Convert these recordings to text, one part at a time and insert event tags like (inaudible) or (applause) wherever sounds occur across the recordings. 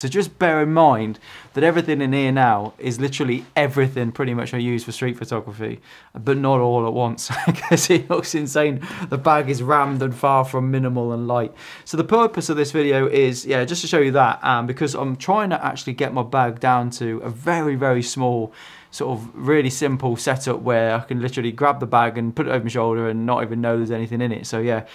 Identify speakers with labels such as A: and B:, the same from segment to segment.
A: So just bear in mind that everything in here now is literally everything pretty much I use for street photography, but not all at once (laughs) because it looks insane. The bag is rammed and far from minimal and light. So the purpose of this video is, yeah, just to show you that um, because I'm trying to actually get my bag down to a very, very small sort of really simple setup where I can literally grab the bag and put it over my shoulder and not even know there's anything in it. So yeah,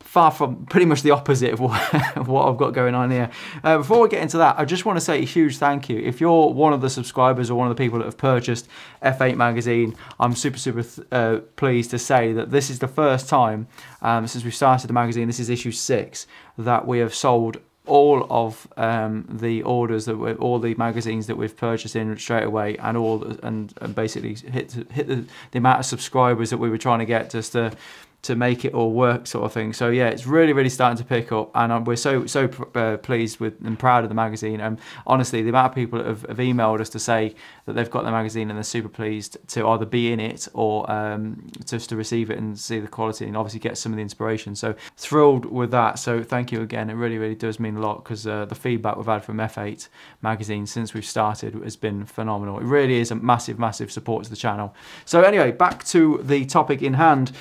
A: far from pretty much the opposite of (laughs) what, I've got going on here. Uh, before we get into that, I just want to say a huge thank you. If you're one of the subscribers or one of the people that have purchased F8 magazine, I'm super, super uh, pleased to say that this is the first time um, since we started the magazine, this is issue six, that we have sold all of um, the orders that we all the magazines that we've purchased in straight away, and all and, and basically hit hit the, the amount of subscribers that we were trying to get just to to make it all work sort of thing. So yeah it's really really starting to pick up and um, we're so so uh, pleased with and proud of the magazine. And honestly the amount of people that have, have, emailed us to say that they've got the magazine and they're super pleased to either be in it or um, just to receive it and see the quality and obviously get some of the inspiration. So thrilled with that. So thank you again. It really really does mean a lot because uh, the feedback we've had from F8 magazine since we've started has been phenomenal. It really is a massive massive support to the channel. So anyway back to the topic in hand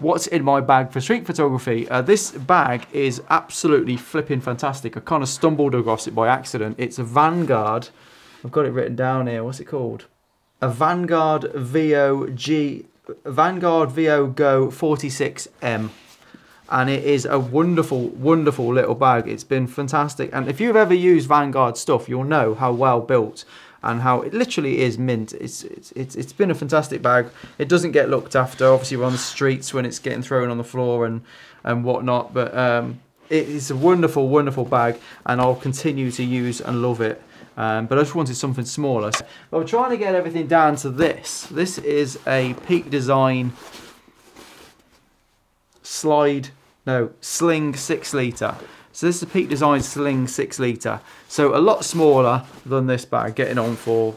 A: what's in my bag for street photography. Uh, this bag is absolutely flipping fantastic. I kind of stumbled across it by accident. It's a Vanguard. I've got it written down here. What's it called? A Vanguard VEO G Vanguard VEO Go 46M. And it is a wonderful, wonderful little bag. It's been fantastic. And if you've ever used Vanguard stuff, you'll know how well built and how it literally is mint. It's, it's, it's, it's been a fantastic bag. It doesn't get looked after. Obviously, we're on the streets when it's getting thrown on the floor and, and whatnot. But um, it is a wonderful, wonderful bag, and I'll continue to use and love it. Um, but I just wanted something smaller. I'm trying to get everything down to this. This is a Peak Design slide, no, sling six litre. So this is Peak Design Sling 6 litre. So a lot smaller than this bag, getting on for,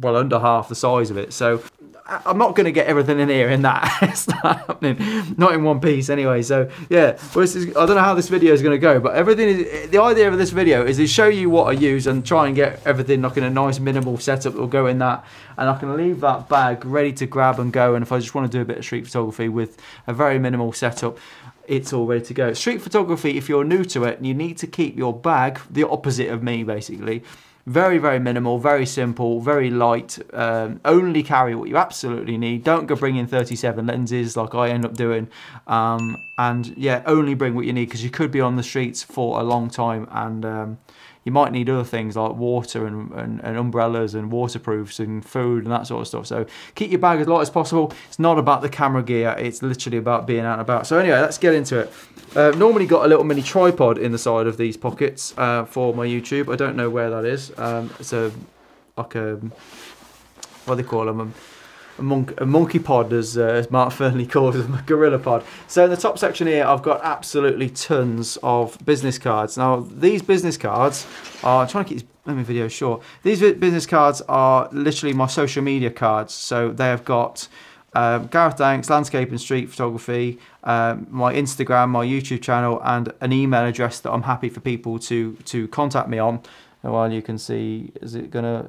A: well, under half the size of it. So I'm not going to get everything in here in that. (laughs) it's not happening. Not in one piece anyway. So yeah, well, is, I don't know how this video is going to go, but everything is, the idea of this video is to show you what I use and try and get everything like in a nice minimal setup that will go in that. And I can leave that bag ready to grab and go. And if I just want to do a bit of street photography with a very minimal setup, it's all ready to go. Street photography, if you're new to it, you need to keep your bag the opposite of me, basically. Very, very minimal, very simple, very light. Um, only carry what you absolutely need. Don't go bring in 37 lenses like I end up doing. Um, and yeah, only bring what you need because you could be on the streets for a long time and um, you might need other things like water and, and, and, umbrellas and waterproofs and food and that sort of stuff. So keep your bag as light as possible. It's not about the camera gear, it's literally about being out and about. So anyway, let's get into it. Uh, normally got a little mini tripod in the side of these pockets uh, for my YouTube. I don't know where that is. Um, it's a like a what do they call them? A, monk, a monkey pod, as, uh, as Mark Fernley (laughs) calls them, a gorilla pod. So in the top section here, I've got absolutely tons of business cards. Now, these business cards are, I'm trying to keep these video short. These business cards are literally my social media cards. So they have got um, Gareth Danks, landscape and street photography, um, my Instagram, my YouTube channel, and an email address that I'm happy for people to to contact me on. While you can see, is it gonna uh,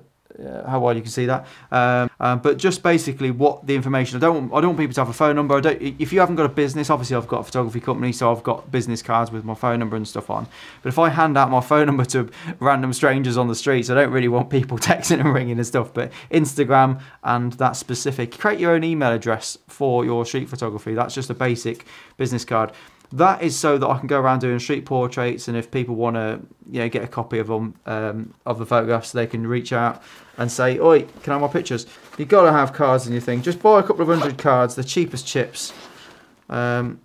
A: how well you can see that. Um, um, but just basically what the information. I don't. I don't want people to have a phone number. I don't. If you haven't got a business, obviously I've got a photography company, so I've got business cards with my phone number and stuff on. But if I hand out my phone number to random strangers on the streets, I don't really want people (laughs) texting and ringing and stuff. But Instagram and that specific. Create your own email address for your street photography. That's just a basic business card. That is so that I can go around doing street portraits, and if people want to, you know, get a copy of them um, of the photographs, they can reach out and say, "Oi, can I have my pictures?" You've got to have cards in your thing. Just buy a couple of hundred cards, the cheapest chips. Um,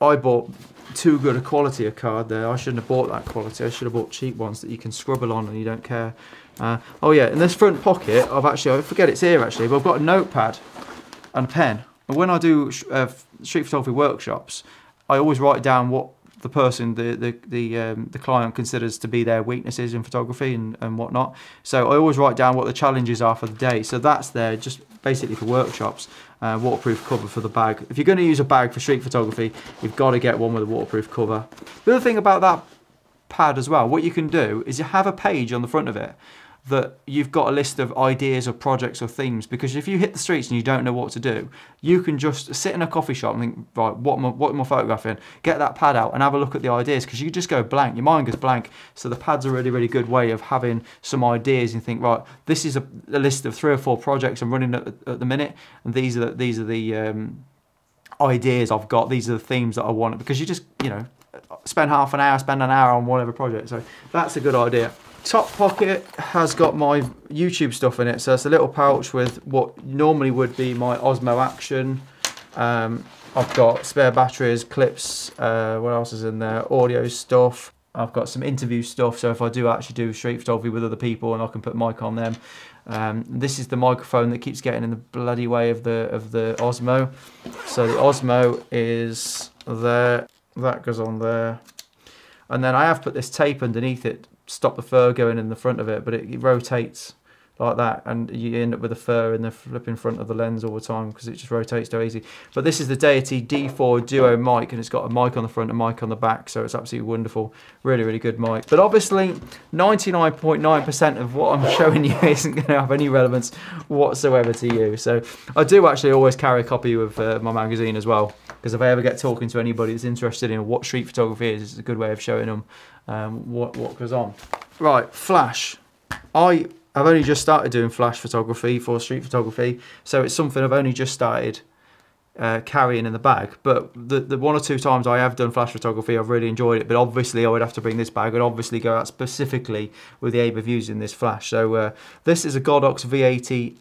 A: I bought too good a quality of card there. I shouldn't have bought that quality. I should have bought cheap ones that you can scribble on and you don't care. Uh, oh yeah, in this front pocket, I've actually, I forget it's here actually, but I've got a notepad and a pen. And when I do uh, street photography workshops, I always write down what the person, the the the, um, the client considers to be their weaknesses in photography and, and whatnot. So I always write down what the challenges are for the day. So that's there just basically for workshops. Uh, waterproof cover for the bag. If you're going to use a bag for street photography, you've got to get one with a waterproof cover. The other thing about that pad as well, what you can do is you have a page on the front of it that you've got a list of ideas or projects or themes because if you hit the streets and you don't know what to do, you can just sit in a coffee shop and think, right, what am I, what am I photographing? Get that pad out and have a look at the ideas because you just go blank. Your mind goes blank. So the pad's a really, really good way of having some ideas and think, right, this is a, a list of three or four projects I'm running at, at the minute, and these are the, these are the um, ideas I've got. These are the themes that I want because you just, you know, spend half an hour, spend an hour on whatever project. So that's a good idea top pocket has got my YouTube stuff in it. So it's a little pouch with what normally would be my Osmo Action. Um, I've got spare batteries, clips, uh, what else is in there? Audio stuff. I've got some interview stuff, so if I do actually do street photography with other people and I can put mic on them. Um, this is the microphone that keeps getting in the bloody way of the of the Osmo. So the Osmo is there, that goes on there. And then I have put this tape underneath it stop the fur going in the front of it, but it, it rotates like that and you end up with a fur in the flipping front of the lens all the time because it just rotates so easy. But this is the Deity D4 Duo mic and it's got a mic on the front and mic on the back so it's absolutely wonderful. Really, really good mic. But obviously 99.9% of what I'm (laughs) showing you isn't going to have any relevance whatsoever to you. So I do actually always carry a copy of uh, my magazine as well because if I ever get talking to anybody that's interested in what street photography is, it's a good way of showing them um, what, what goes on. Right, flash. I I've only just started doing flash photography for street photography, so it's something I've only just started uh, carrying in the bag. But the, the one or two times I have done flash photography, I've really enjoyed it. But obviously, I would have to bring this bag and obviously go out specifically with the aim of using this flash. So uh, this is a Godox V80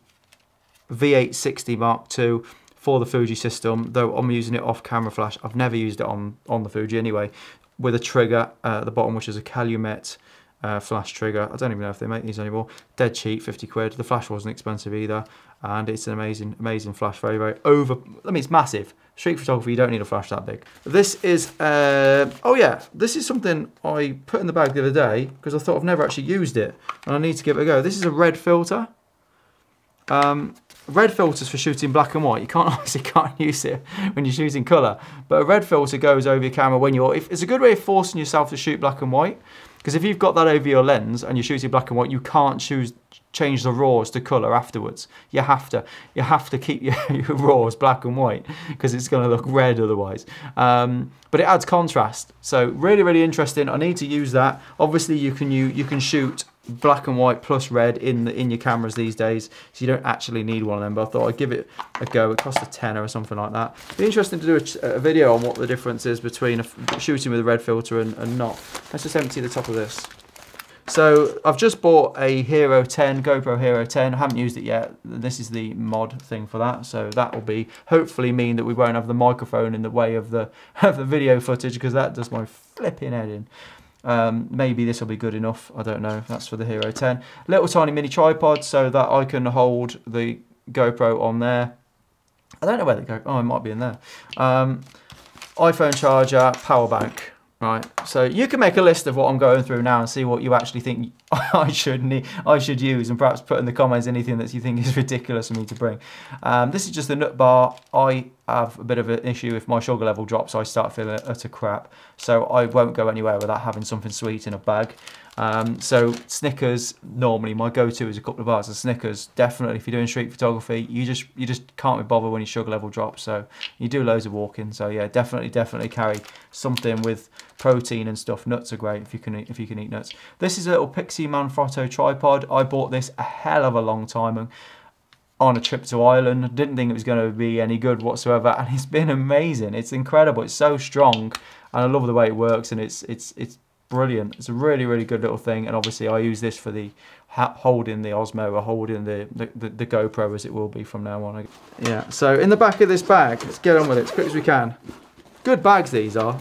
A: V860 Mark II for the Fuji system, though I'm using it off camera flash. I've never used it on, on the Fuji anyway, with a trigger at the bottom, which is a Calumet uh, flash trigger. I don't even know if they make these anymore. Dead cheap, 50 quid. The flash wasn't expensive either. And it's an amazing, amazing flash. Very, very over, I mean, it's massive. Street photography, you don't need a flash that big. This is, uh, oh yeah, this is something I put in the bag the other day because I thought I've never actually used it. And I need to give it a go. This is a red filter. Um, red filters for shooting black and white. You can't (laughs) obviously can't use it when you're shooting colour. But a red filter goes over your camera when you're, if, it's a good way of forcing yourself to shoot black and white. Because if you've got that over your lens and you're shooting black and white, you can't choose change the raws to colour afterwards. You have to you have to keep (laughs) your, your raws black and white because it's going to look red otherwise. Um, but it adds contrast, so really really interesting. I need to use that. Obviously, you can you you can shoot black and white plus red in the, in your cameras these days, so you don't actually need one of them. But I thought I'd give it a go. It costs a tenner or something like that. Be interesting to do a, a video on what the difference is between shooting with a red filter and, and not. Let's just empty the top of this. So I've just bought a Hero 10, GoPro Hero 10. I haven't used it yet. This is the mod thing for that. So that will be hopefully mean that we won't have the microphone in the way of the (laughs) of the video footage because that does my flipping head in. Um, maybe this will be good enough. I don't know. That's for the Hero 10. Little tiny mini tripod so that I can hold the GoPro on there. I don't know where the go. Oh, it might be in there. Um, iPhone charger, power bank. Right, so you can make a list of what I'm going through now and see what you actually think (laughs) I should need, I should use, and perhaps put in the comments anything that you think is (laughs) ridiculous for me to bring. Um, this is just the nut bar. I have a bit of an issue if my sugar level drops, I start feeling utter crap. So I won't go anywhere without having something sweet in a bag. Um, so Snickers, normally my go-to is a couple of bars of Snickers. Definitely, if you're doing street photography, you just you just can't be bothered when your sugar level drops. So you do loads of walking. So yeah, definitely, definitely carry something with protein and stuff. Nuts are great if you can eat, if you can eat nuts. This is a little Pixie Manfrotto tripod. I bought this a hell of a long time on a trip to Ireland. Didn't think it was going to be any good whatsoever, and it's been amazing. It's incredible. It's so strong, and I love the way it works, and it's it's it's brilliant. It's a really, really good little thing. And obviously I use this for the holding the Osmo or holding the, the, the, the, GoPro as it will be from now on. Yeah, so in the back of this bag, let's get on with it as quick as we can. Good bags these are.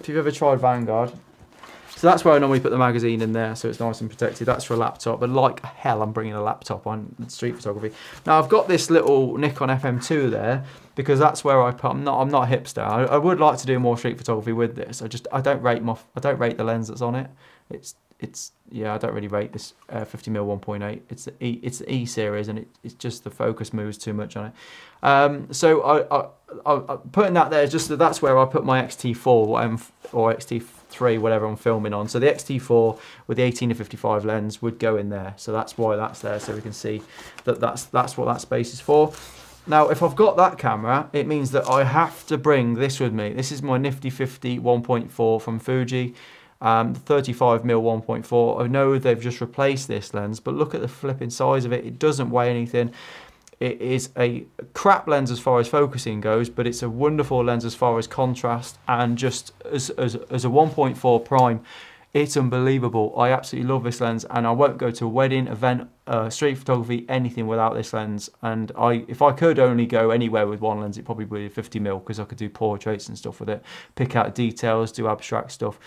A: If you've ever tried Vanguard, so that's where I normally put the magazine in there, so it's nice and protected. That's for a laptop, but like hell, I'm bringing a laptop on street photography. Now I've got this little Nikon FM2 there because that's where I put. I'm not. I'm not a hipster. I, I would like to do more street photography with this. I just I don't rate my I don't rate the lens that's on it. It's it's yeah, I don't really rate this uh, 50 mm 1.8. It's the E, it's the E series, and it, it's just the focus moves too much on it. Um, so I, I, I, putting that there just that that's where I put my XT4 or XT3, whatever I'm filming on. So the XT4 with the 18 to 55 lens would go in there. So that's why that's there, so we can see that that's that's what that space is for. Now, if I've got that camera, it means that I have to bring this with me. This is my Nifty 50 1.4 from Fuji. Um, 35mm 1.4. I know they've just replaced this lens, but look at the flipping size of it. It doesn't weigh anything. It is a crap lens as far as focusing goes, but it's a wonderful lens as far as contrast and just as, as, as a 1.4 prime it's unbelievable. I absolutely love this lens and I won't go to a wedding, event, uh, street photography, anything without this lens. And I, if I could only go anywhere with one lens, it probably be 50 mm because I could do portraits and stuff with it, pick out details, do abstract stuff.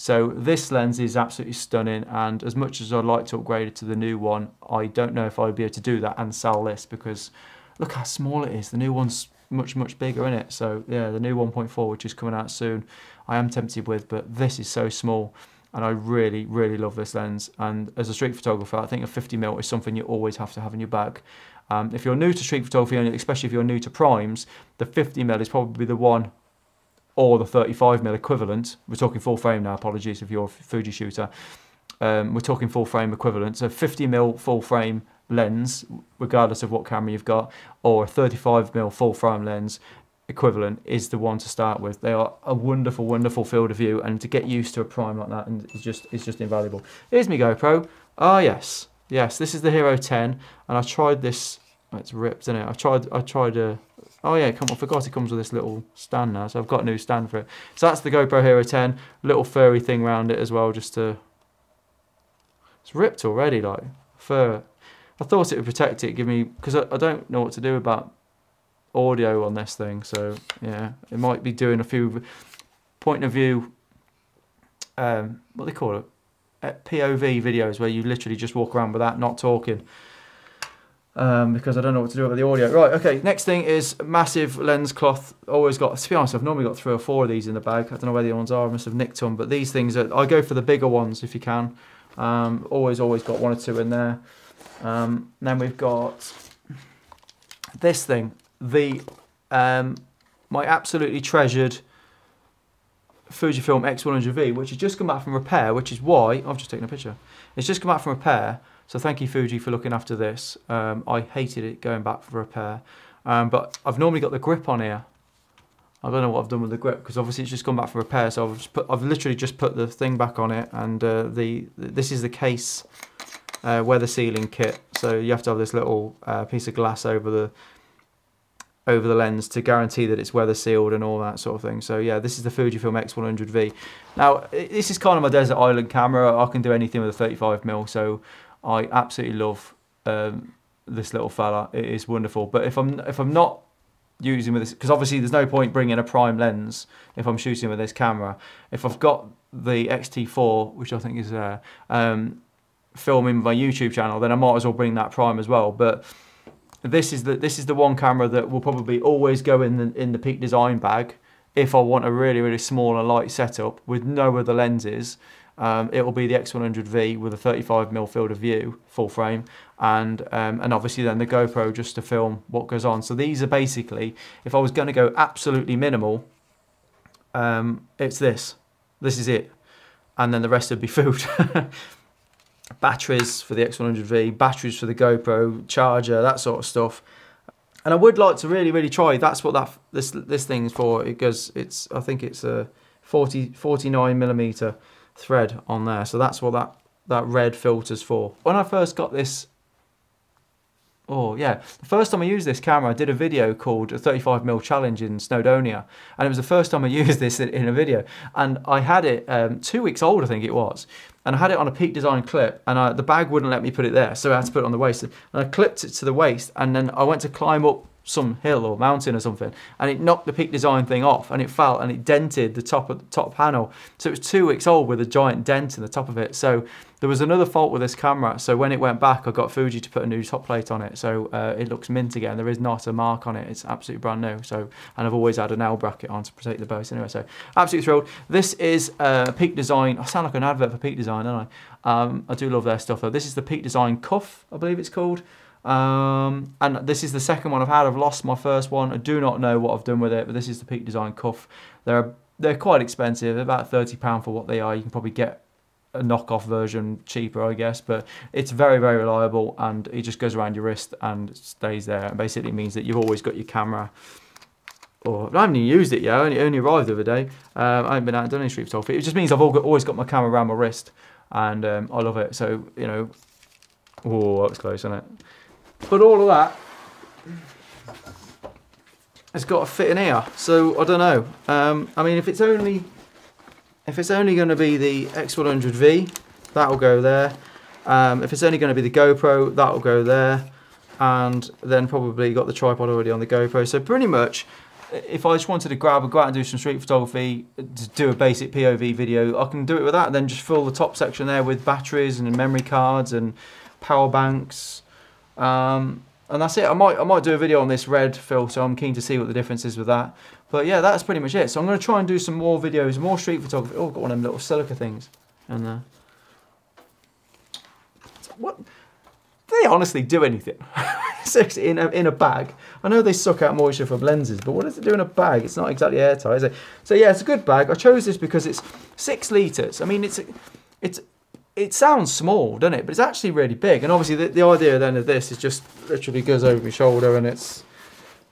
A: So this lens is absolutely stunning and as much as I'd like to upgrade it to the new one, I don't know if I'd be able to do that and sell this because look how small it is. The new one's much, much bigger in it. So yeah, the new 1.4 which is coming out soon, I am tempted with, but this is so small and I really, really love this lens. And as a street photographer, I think a 50mm is something you always have to have in your bag. Um, if you're new to street photography, and especially if you're new to primes, the 50mm is probably the one, or the 35mm equivalent. We're talking full frame now, apologies if you're a Fuji shooter. Um, we're talking full frame equivalent. So 50mm full frame lens, regardless of what camera you've got, or a 35mm full frame lens equivalent is the one to start with. They are a wonderful, wonderful field of view, and to get used to a prime like that and it's just it's just invaluable. Here's my GoPro. Ah yes, yes, this is the Hero 10, and I tried this. It's ripped, isn't it? I tried. I tried a. Oh yeah, come on, I forgot it comes with this little stand now, so I've got a new stand for it. So that's the GoPro Hero 10, little furry thing around it as well, just to. It's ripped already, like fur. I thought it would protect it, give me because I, I don't know what to do about audio on this thing. So yeah, it might be doing a few point of view, um, what they call it, uh, POV videos where you literally just walk around without not talking. Um, because I don't know what to do with the audio. Right, okay, next thing is massive lens cloth. Always got, to be honest, I've normally got three or four of these in the bag. I don't know where the other ones are, I must have nicked them. But these things, are, I go for the bigger ones if you can. Um, always, always got one or two in there. Um, then we've got this thing the um, my absolutely treasured Fujifilm X100V, which has just come back from repair, which is why I've just taken a picture. It's just come back from repair, so thank you Fuji for looking after this. Um, I hated it going back for repair, um, but I've normally got the grip on here. I don't know what I've done with the grip because obviously it's just come back for repair. So I've put, I've literally just put the thing back on it, and uh, the this is the Kase uh, weather sealing kit. So you have to have this little uh, piece of glass over the over the lens to guarantee that it's weather sealed and all that sort of thing. So yeah, this is the Fujifilm X100V. Now, this is kind of my desert island camera. I can do anything with a 35mm, so I absolutely love um, this little fella. It is wonderful. But if I'm if I'm not using with this, because obviously there's no point bringing a prime lens if I'm shooting with this camera. If I've got the X-T4, which I think is there, um, filming my YouTube channel, then I might as well bring that prime as well. But this is the this is the one camera that will probably always go in the in the Peak Design bag if I want a really really small and light setup with no other lenses. Um, it will be the X100V with a 35mm field of view, full frame, and um, and obviously then the GoPro just to film what goes on. So these are basically, if I was going to go absolutely minimal, um, it's this. This is it, and then the rest would be (laughs) food. batteries for the X100V, batteries for the GoPro, charger, that sort of stuff. And I would like to really, really try. That's what that this this thing is for. Because it's I think it's a 40 49 millimeter thread on there. So that's what that that red filter's for. When I first got this Oh yeah, the first time I used this camera, I did a video called a 35mm challenge in Snowdonia, and it was the first time I (laughs) used this in, a video. And I had it um, two weeks old, I think it was, and I had it on a Peak Design clip, and I, the bag wouldn't let me put it there, so I had to put it on the waist. And I clipped it to the waist, and then I went to climb up some hill or mountain or something, and it knocked the Peak Design thing off, and it fell and it dented the top of the top panel. So it was two weeks old with a giant dent in the top of it. So there was another fault with this camera. So when it went back, I got Fuji to put a new top plate on it, so uh, it looks mint again. There is not a mark on it. It's absolutely brand new. So and I've always had an L bracket on to protect the boat anyway. So absolutely thrilled. This is uh, Peak Design. I sound like an advert for Peak Design, don't I? Um, I do love their stuff though. This is the Peak Design cuff, I believe it's called. Um, and this is the second one I've had. I've lost my first one. I do not know what I've done with it, but this is the Peak Design cuff. They're they're quite expensive. About thirty pound for what they are. You can probably get a knockoff version cheaper, I guess, but it's very very reliable and it just goes around your wrist and stays there. And basically means that you've always got your camera. Or I haven't even used it yet. I only, only arrived the other day. Um, I haven't been out and done any street photography. It just means I've always got my camera around my wrist, and um, I love it. So you know, oh, that's close, isn't it? But all of that has got to fit in here. So I don't know. Um, I mean, if it's only if it's only going to be the X100V, that'll go there. Um, if it's only going to be the GoPro, that'll go there. And then probably got the tripod already on the GoPro. So pretty much, if I just wanted to grab a go out and do some street photography, to do a basic POV video, I can do it with that. And then just fill the top section there with batteries and memory cards and power banks um, and that's it. I might I might do a video on this red filter. I'm keen to see what the difference is with that. But yeah, that's pretty much it. So I'm going to try and do some more videos, more street photography. Oh, I've got one of them little silica things. And uh, what? they honestly do anything? (laughs) in a, in a bag. I know they suck out moisture from lenses, but what does it do in a bag? It's not exactly airtight, is it? So yeah, it's a good bag. I chose this because it's six litres. I mean, it's it's it sounds small, doesn't it? But it's actually really big. And obviously, the, the idea then of this is just literally goes over my shoulder and it's,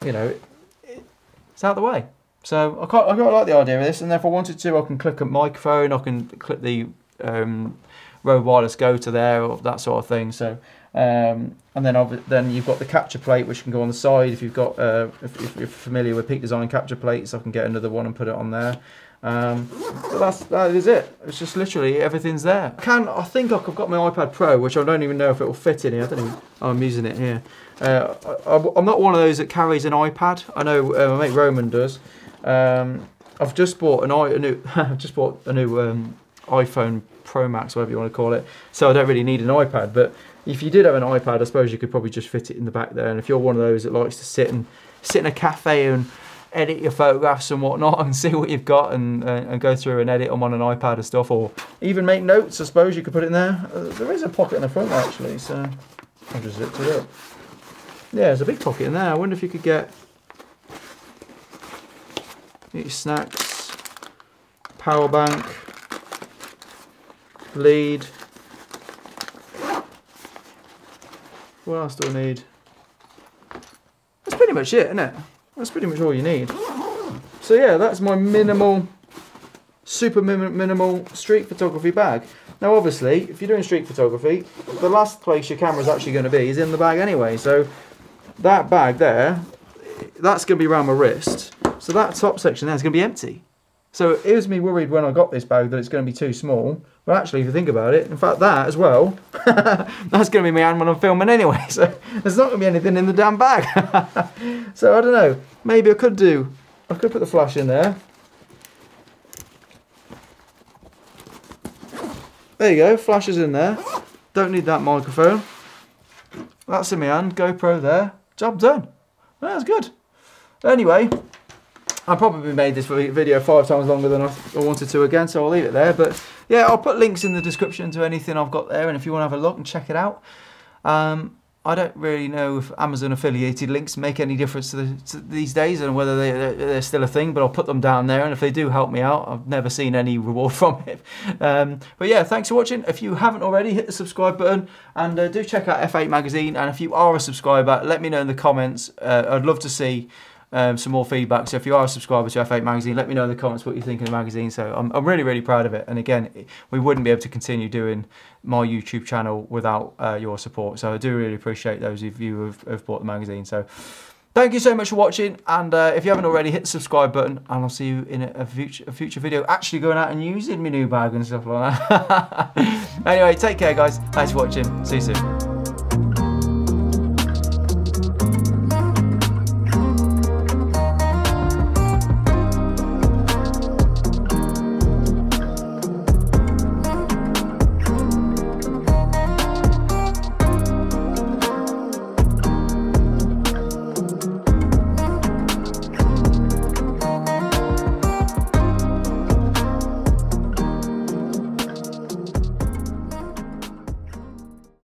A: you know, it, it's out of the way. So I quite, I quite like the idea of this. And if I wanted to, I can click a microphone, I can click the um, Rode Wireless Go to there, or that sort of thing. So, um, and then then you've got the capture plate, which can go on the side. If you've got, uh, if, if you're familiar with Peak Design capture plates, I can get another one and put it on there. Um, but that's that is it. It's just literally everything's there. I can I think I've got my iPad Pro, which I don't even know if it will fit in here. I don't even. Oh, I'm using it here. Uh, I, am not one of those that carries an iPad. I know uh, my mate Roman does. Um, I've just bought an a new. (laughs) I've just bought a new um, iPhone Pro Max, whatever you want to call it. So I don't really need an iPad. But if you did have an iPad, I suppose you could probably just fit it in the back there. And if you're one of those that likes to sit and sit in a cafe and edit your photographs and whatnot and (laughs) see what you've got and, uh, and go through and edit them on an iPad and stuff or even make notes I suppose you could put it in there. Uh, there is a pocket in the front actually so I'll just zip it up. Yeah there's a big pocket in there. I wonder if you could get, get your snacks, power bank, lead. What else do I need? That's pretty much it, isn't it? That's pretty much all you need. So yeah, that's my minimal, super minimal street photography bag. Now obviously, if you're doing street photography, the last place your camera is actually going to be is in the bag anyway. So that bag there, that's going to be around my wrist. So that top section there is going to be empty. So it was me worried when I got this bag that it's going to be too small. But actually, if you think about it, in fact, that as well, (laughs) that's going to be my hand when I'm filming anyway. (laughs) So there's not going to be anything in the damn bag. (laughs) so I don't know. Maybe I could do, I could put the flash in there. There you go, flash is in there. Don't need that microphone. That's in my hand, GoPro there. Job done. That's good. Anyway, I probably made this video five times longer than I wanted to again, so I'll leave it there. But yeah, I'll put links in the description to anything I've got there, and if you want to have a look and check it out. Um, I don't really know if Amazon affiliated links make any difference to, the, to these days and whether they, they're, they're, still a thing, but I'll put them down there. And if they do help me out, I've never seen any reward (laughs) from it. Um, but yeah, thanks for watching. If you haven't already, hit the subscribe button and uh, do check out F8 Magazine. And if you are a subscriber, let me know in the comments. Uh, I'd love to see um, some more feedback. So if you are a subscriber to F8 Magazine, let me know in the comments what you think of the magazine. So I'm, I'm really, really proud of it. And again, we wouldn't be able to continue doing my YouTube channel without uh, your support. So I do really appreciate those of you who have, have bought the magazine. So thank you so much for watching. And uh, if you haven't already, hit the subscribe button. And I'll see you in a, a, future, a future video actually going out and using my new bag and stuff like that. (laughs) anyway, take care, guys. Thanks for watching. See you soon.